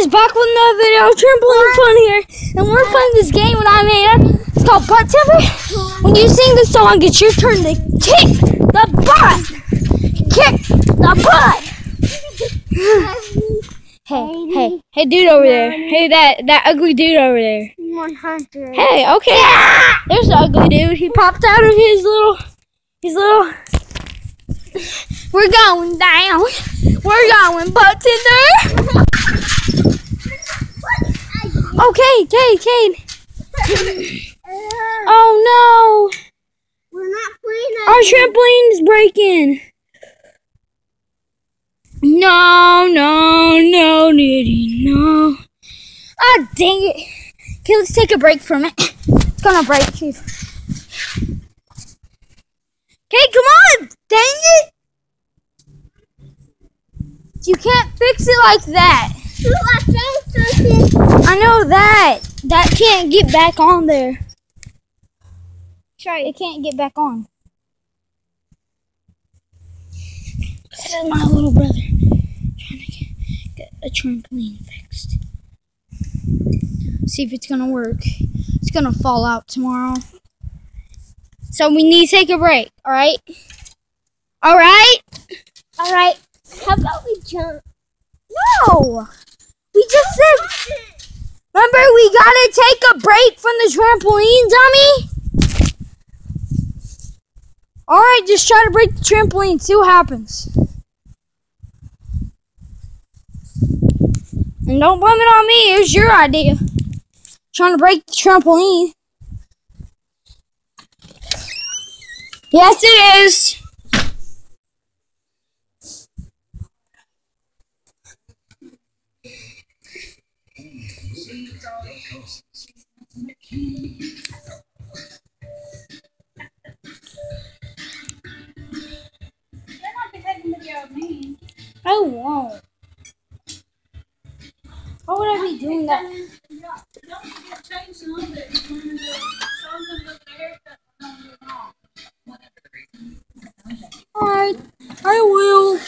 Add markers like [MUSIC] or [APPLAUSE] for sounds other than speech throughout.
guys, back with another video. Trampoline Fun here, and we're playing this game that I made up. It's called Butt Timber. When you sing the song, it's your turn to kick the butt. Kick the butt. [LAUGHS] hey, hey, hey, dude over there. Hey, that that ugly dude over there. 100. Hey, okay. There's the ugly dude. He popped out of his little, his little. We're going down. We're going butt Okay, Kate, Kate. Oh [LAUGHS] We're not playing no. Our trampoline is breaking. No, no, no, Nitty, no. Ah, dang it. Okay, let's take a break from it. It's gonna break. Okay, come on. Dang it. You can't fix it like that. I know that. That can't get back on there. Try it can't get back on. This is my little brother trying to get, get a trampoline fixed. See if it's gonna work. It's gonna fall out tomorrow. So we need to take a break, alright? Alright? Alright. How about we jump? No! We just said Remember we gotta take a break from the trampoline, dummy? Alright, just try to break the trampoline, see what happens. And don't blame it on me, it was your idea. Trying to break the trampoline. Yes, it is. I won't. Why would I be doing that? Alright, I will.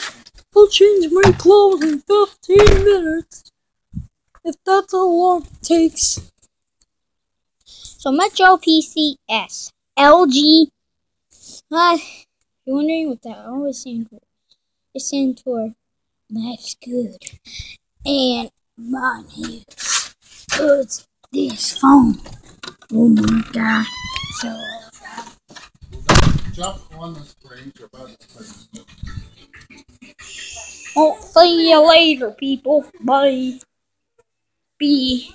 I'll change my clothes in 15 minutes. If that's how long it takes. So Metro PCS. LG. Uh, you're wondering what that always stands for. It stands for Life's Good. And mine is What's this phone? Oh my god. So Jump on the springs or by the springs. I'll see you later, people. Bye. Be